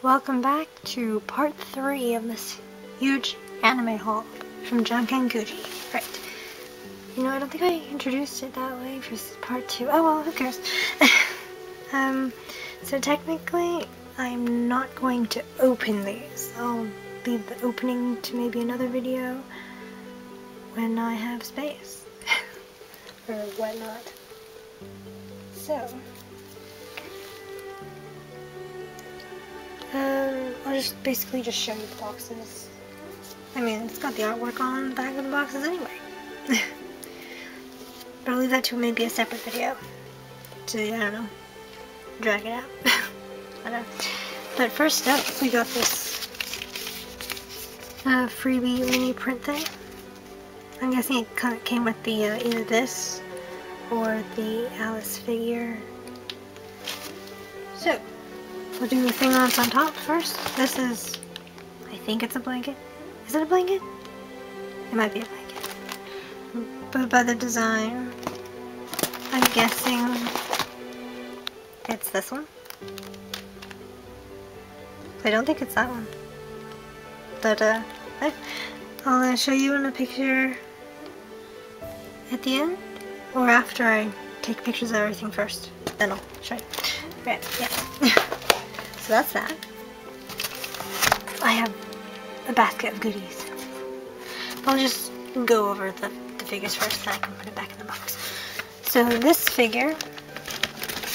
Welcome back to part 3 of this huge anime haul from Janken Kuji. Right. You know, I don't think I introduced it that way for part 2. Oh well, who cares? um, so technically, I'm not going to open these. I'll leave the opening to maybe another video when I have space. or whatnot. So, Um, I'll just basically just show you the boxes. I mean, it's got the artwork on the back of the boxes anyway. but I'll leave that to maybe a separate video. To, I don't know, drag it out. I don't know. But first up, we got this uh, freebie mini print thing. I'm guessing it came with the uh, either this or the Alice figure. So, We'll do the thing that's on top first. This is, I think it's a blanket. Is it a blanket? It might be a blanket. But by the design, I'm guessing it's this one. I don't think it's that one. But, uh, I'll uh, show you in a picture at the end, or after I take pictures of everything first. Then I'll show you. Right, yeah. So that's that. I have a basket of goodies. I'll just go over the, the figures first, then I can put it back in the box. So this figure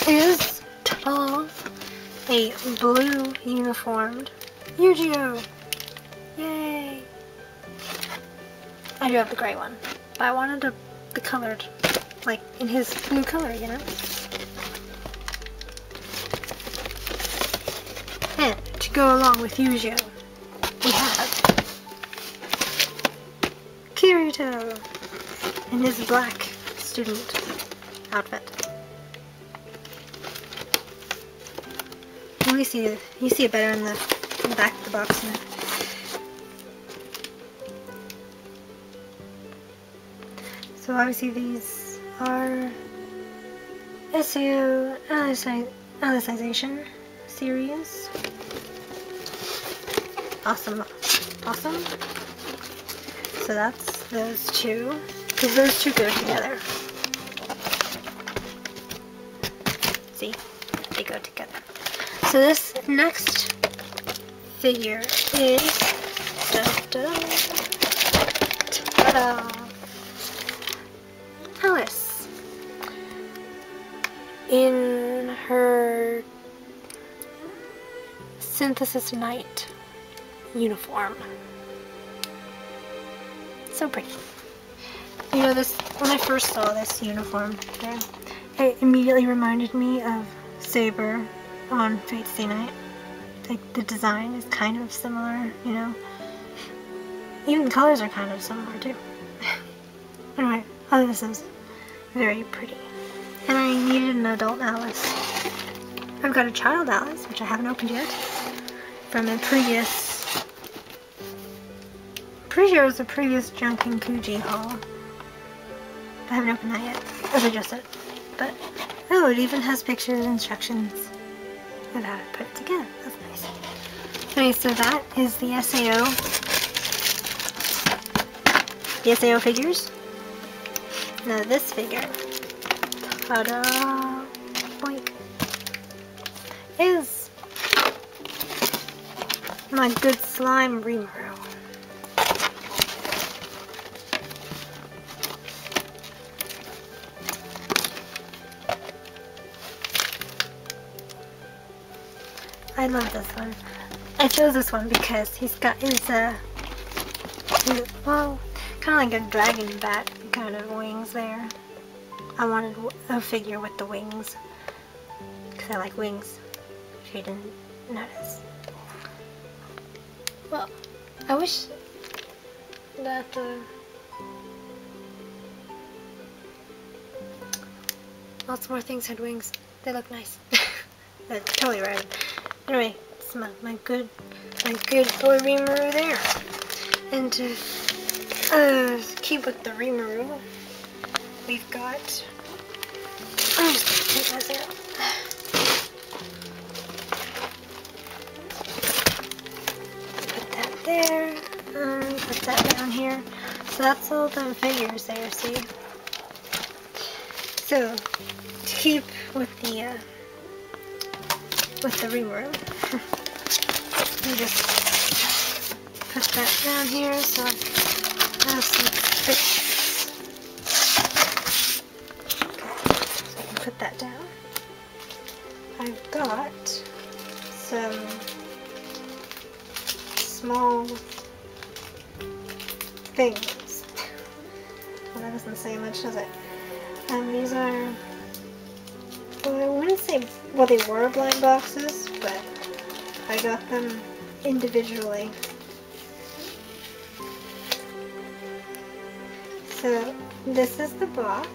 is, ta a blue uniformed Eugeo Yay! I do have the gray one, but I wanted the colored, like in his blue color, you know? Go along with Eugeo, we have Kirito in his black student outfit. You see you see it better in the, in the back of the box now. So obviously these are SAO Alicization series awesome, awesome. So that's those two, because those two go together. See, they go together. So this next figure is da, da, Alice in her synthesis knight uniform. So pretty. You know, this when I first saw this uniform, it immediately reminded me of Saber on Fate Stay Night. Like, the design is kind of similar, you know. Even the colors are kind of similar, too. anyway, oh, this is very pretty. And I needed an adult Alice. I've got a child Alice, which I haven't opened yet, from a previous pretty sure it was the previous Janken Kuji haul. I haven't opened that yet, as I just said. But, oh, it even has pictures and instructions of how to put it together. That's nice. Okay, so that is the SAO. The SAO figures. Now this figure, ta-da, boink, is my good slime Rimuru. I love this one. I chose this one because he's got his, uh, his, well, kind of like a dragon bat kind of wings there. I wanted a figure with the wings because I like wings, if you didn't notice. Well, I wish that, uh, lots more things had wings. They look nice. That's totally right. Anyway, it's my, my good my good boy Rimuru there. And to uh, keep with the Rimuru, we've got I'm just gonna take that out. Put that there. Um, put that down here. So that's all the figures there, see? So, to keep with the uh, with the Rimuru, you just put that down here so I have some space. I well, they were blind boxes, but I got them individually. So, this is the box.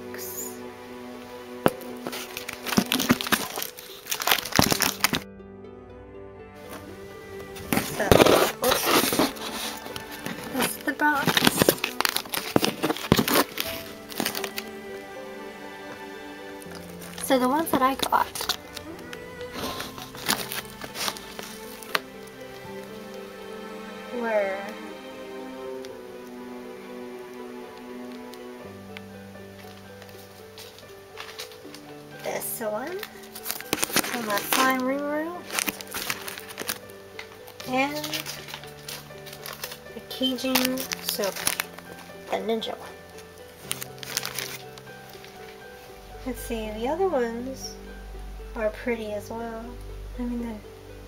Let's see, the other ones are pretty as well. I mean,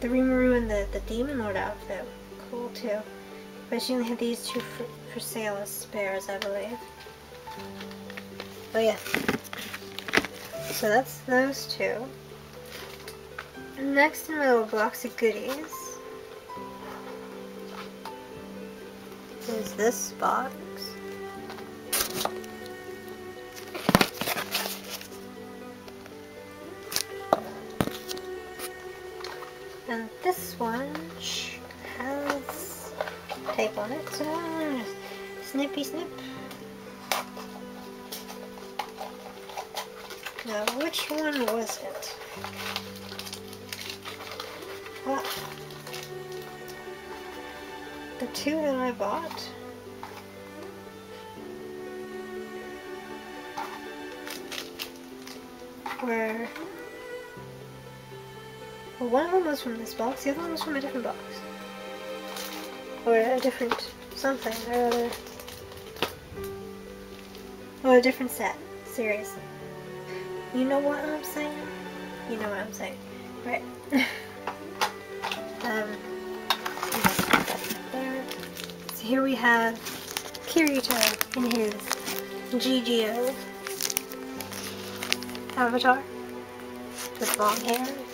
the, the Rimuru and the, the Demon Lord outfit, cool too. But she only had these two for, for sale as spares, I believe. But yeah. So that's those two. Next in my little box of goodies is this box. One has tape on it, so snippy snip. Now, which one was it? Ah. The two that I bought. Were well, one of them was from this box, the other one was from a different box. Or a different something or other. Or a different set. Seriously. You know what I'm saying? You know what I'm saying. Right. um, there. So here we have Kirito in his GGO avatar with long hair.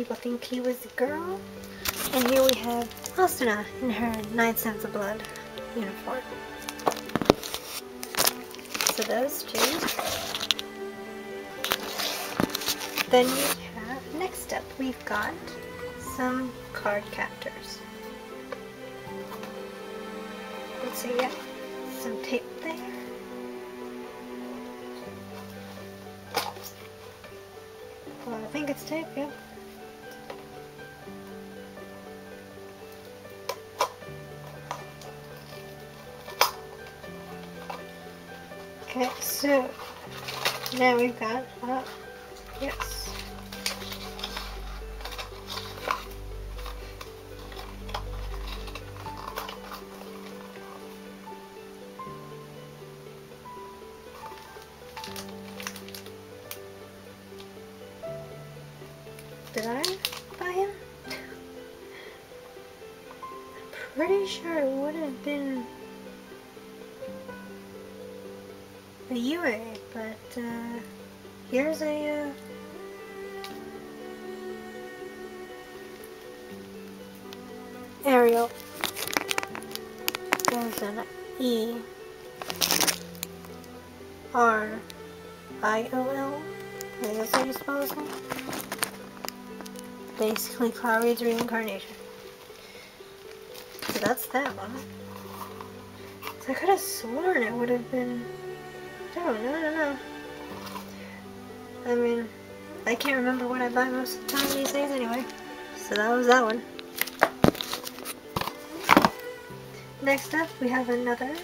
People think he was a girl. And here we have Asuna in her Nine Sense of Blood uniform. So those two. Then we have, next up, we've got some card captors. Let's see, yeah, some tape there. Well, I think it's tape, yeah. So now we've got, uh, There's an E R I O L. I that's how you spell. Basically, Clow's reincarnation. So that's that one. So I could have sworn it would have been. I know, I don't know. I mean, I can't remember what I buy most of the time these days anyway. So that was that one. Next up, we have another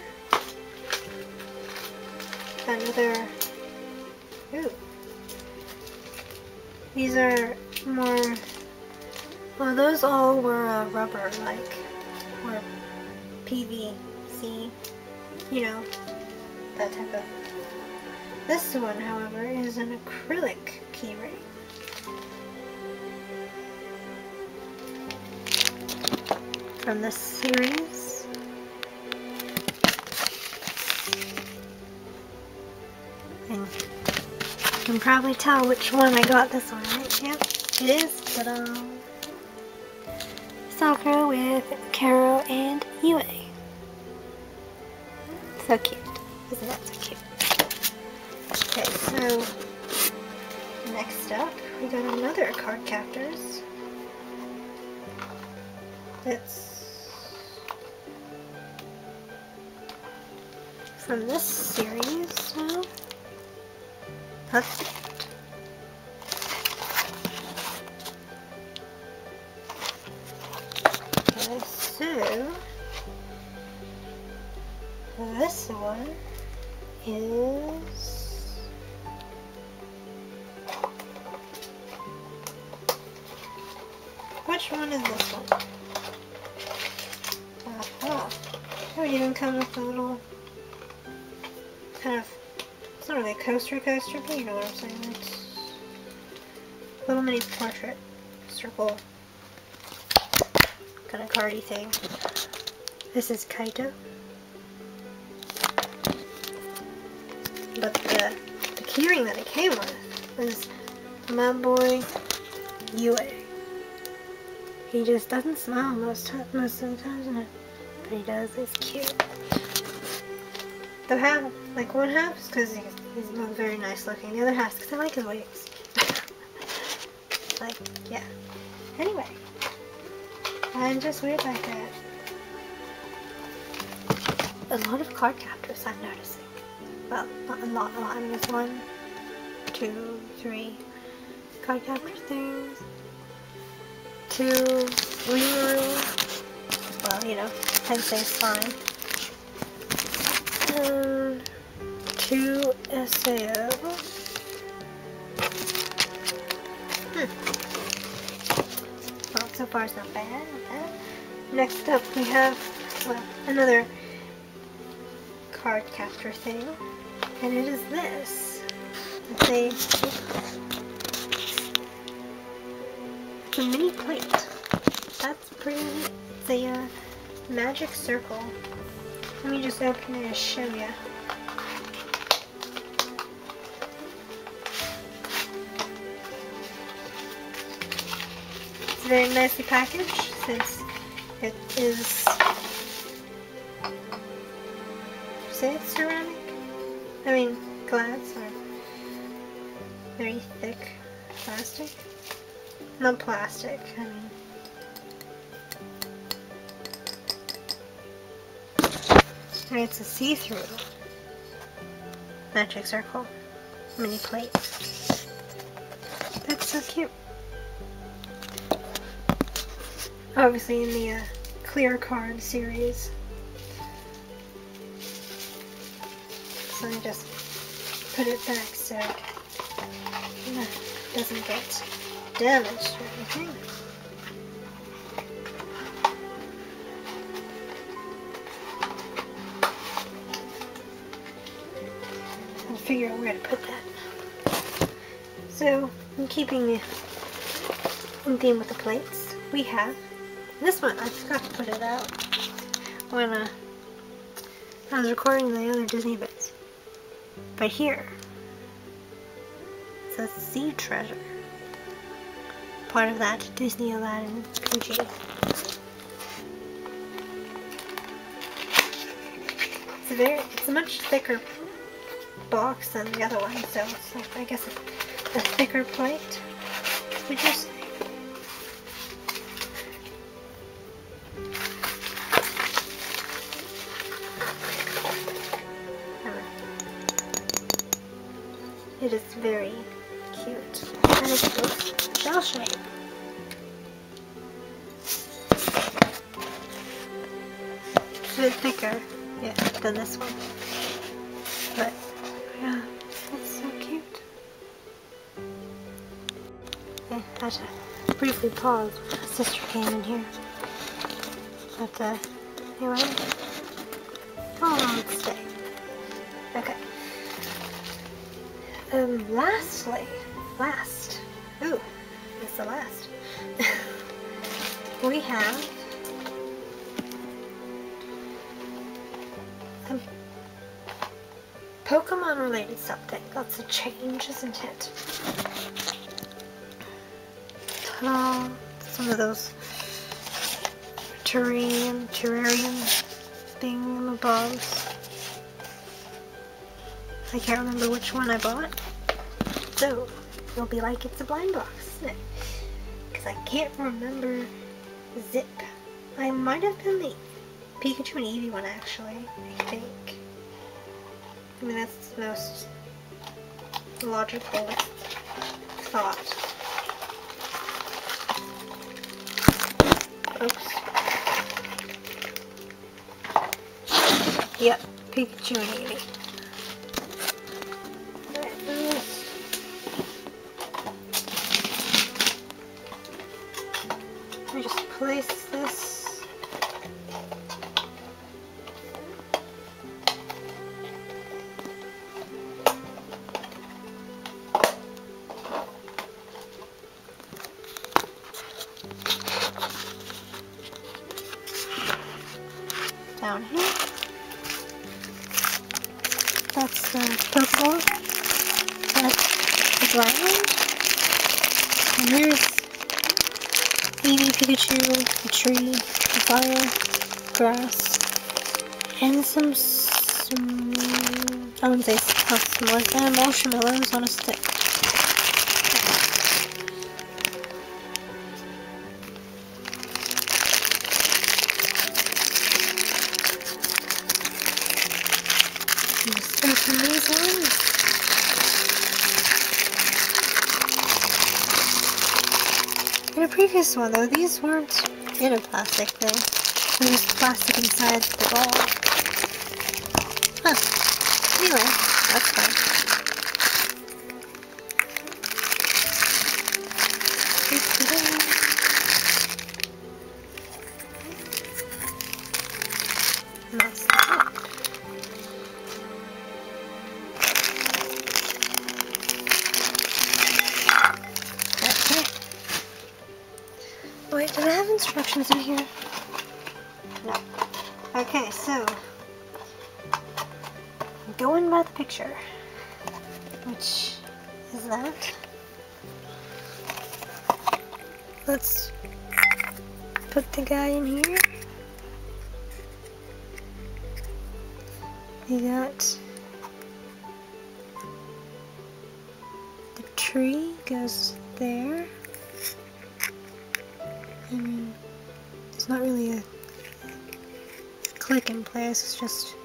another. Ooh. These are more. Well, those all were uh, rubber, like, or PVC. You know, that type of. This one, however, is an acrylic keyring. From this series. Can probably tell which one I got this one, right? Yep, it is. Ta-da! Sakura with Kero and Yue. So cute. Isn't that so cute? Okay, so next up we got another card captors. It's from this series which one is this one? Uh-huh. Oh, it even comes with a little kind of it's not really a coaster coaster, but you know what I'm saying. It's a little mini portrait circle kind of cardy thing. This is Kaito. The keyring that it came with was my boy Yue. He just doesn't smile most most of the time, but he does. It's cute. The half, like one half, because he's, he's very nice looking. The other half because I like his wigs. like, yeah. Anyway, I'm just weird like that. A lot of card captors I'm noticing. Well, not a lot, mean, there's one, two, three card captor things. Two Rimuru. Well, you know, Tensei's fine. And two SAO. Hmm. Well, so far it's not bad, not bad. Next up we have, well, another card captor thing. And it is this. It's a, it's a mini plate. That's pretty neat. It's a uh, magic circle. Let me just open it and show you. It's very nicely packaged since it is say it's ceramic? I mean glass or very thick plastic? Not plastic, I mean And it's a see-through magic circle mini plate. That's so cute. Obviously in the uh, clear card series. Put it back so it doesn't get damaged or anything. figure out where to put that. So, I'm keeping in theme with the plates. We have this one. I forgot to put it out when uh, I was recording the other Disney bits. But here, It's a Sea Treasure. Part of that Disney Aladdin PG. It's a very, it's a much thicker box than the other one, so like, I guess a, a thicker plate, would you had to briefly pause sister came in here. But, uh, anyway. Oh, let's stay. Okay. Um, lastly, last. Ooh, it's the last. we have a Pokemon related something. Lots of change, isn't it? Some of those terrarium, terrarium thingamabobs. I can't remember which one I bought. So, it'll be like it's a blind box. Because I can't remember Zip. I might have been the Pikachu and Eevee one actually, I think. I mean, that's the most logical thought. Yep, Pikachu and Mm, I wouldn't say s'mores, and marshmallows on a stick. These ones. In a previous one though, these weren't in a plastic thing. There was plastic inside the ball. Anyway, that's fine. Okay. Wait, did I have instructions in here? No. Okay, so going by the picture, which is that. Let's put the guy in here. We got the tree goes there. I mean, it's not really a click in place, it's just.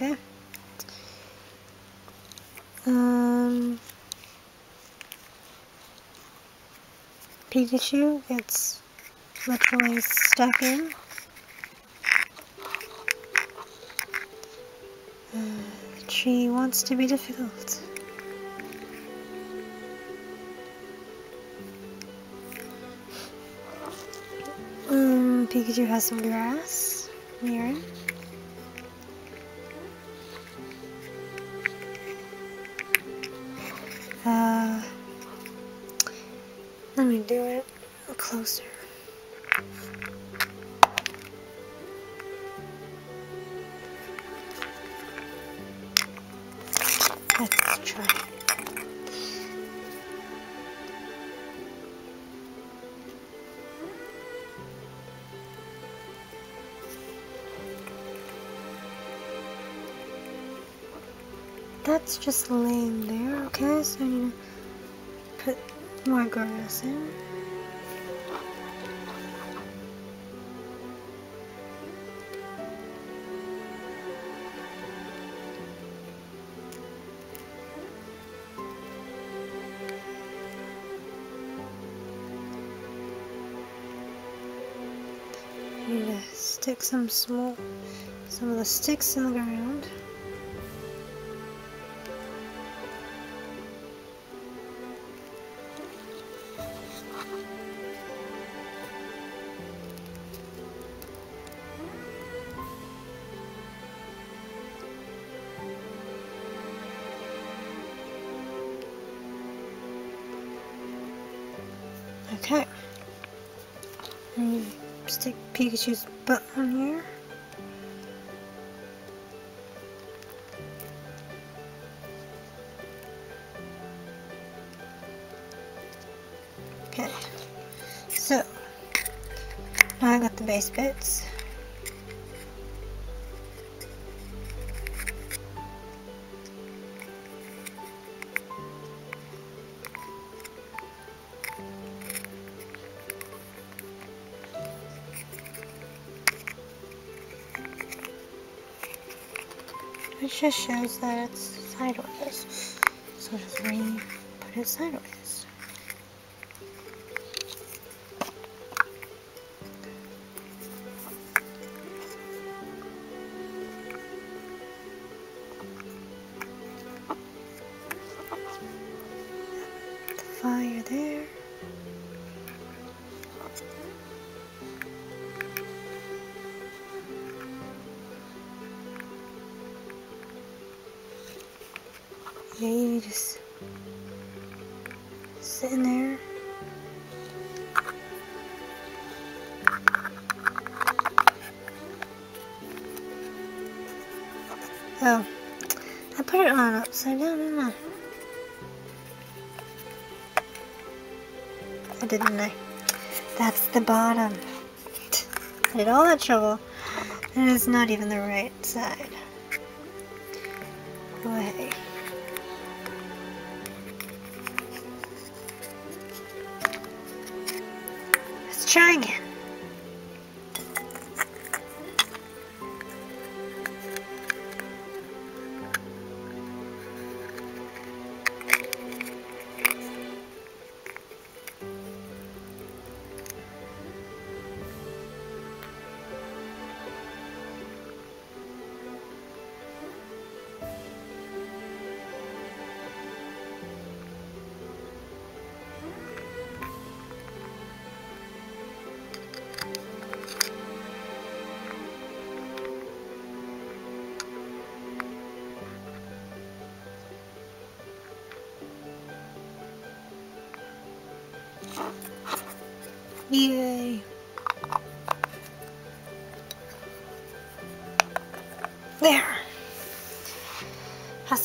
Okay. Um. Pikachu gets literally stuck in. Uh, tree wants to be difficult. Um, Pikachu has some grass near it. Do it closer. Let's try. That's just laying there, okay? So I need to more grass in. Need to stick some small, some of the sticks in the ground. Pikachu's butt on here. Okay. So, now I got the base bits. Which just shows that it's sideways. So just re-put it sideways. Oh, I put it on upside down, didn't I? I didn't I? That's the bottom. I did all that trouble, and it's not even the right side. Hey. Let's try again.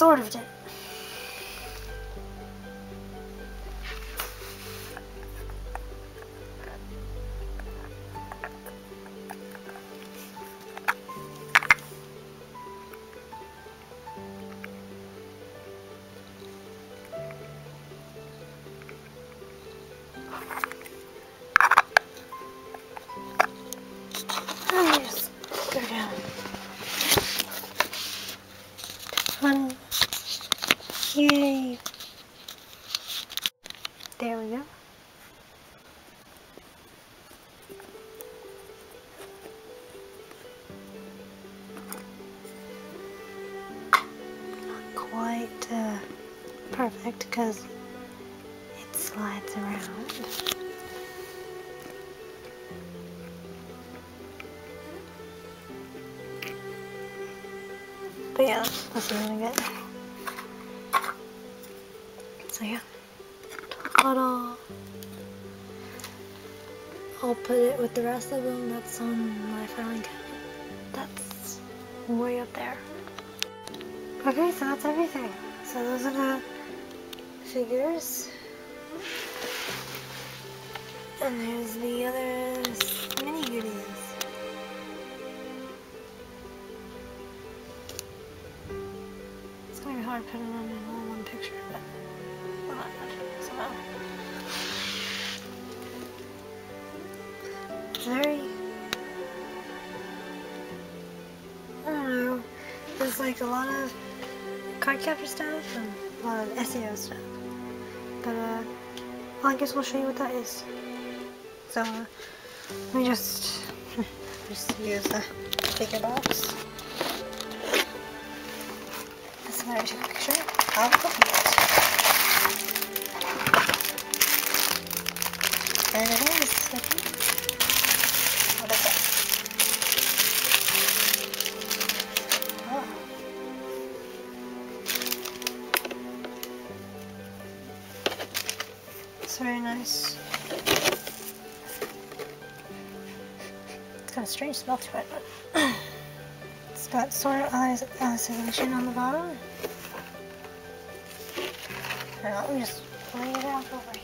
Sort of did. There we go. Not quite uh, perfect because it slides around. But yeah, that's really good. Put it with the rest of them that's on my filing cabinet. That's way up there. Okay, so that's everything. So those are the figures. And there's the other mini goodies. It's gonna be hard putting them in all one picture, but we'll manage somehow. Very. I don't know. There's like a lot of card captor stuff and a lot of SAO stuff. But uh, well, I guess we'll show you what that is. So uh, let me just just use the bigger box. This is where I took a picture of the beast. It's Got smell to it, it's got sort of isolation on the bottom. Now let me just lay it out over here.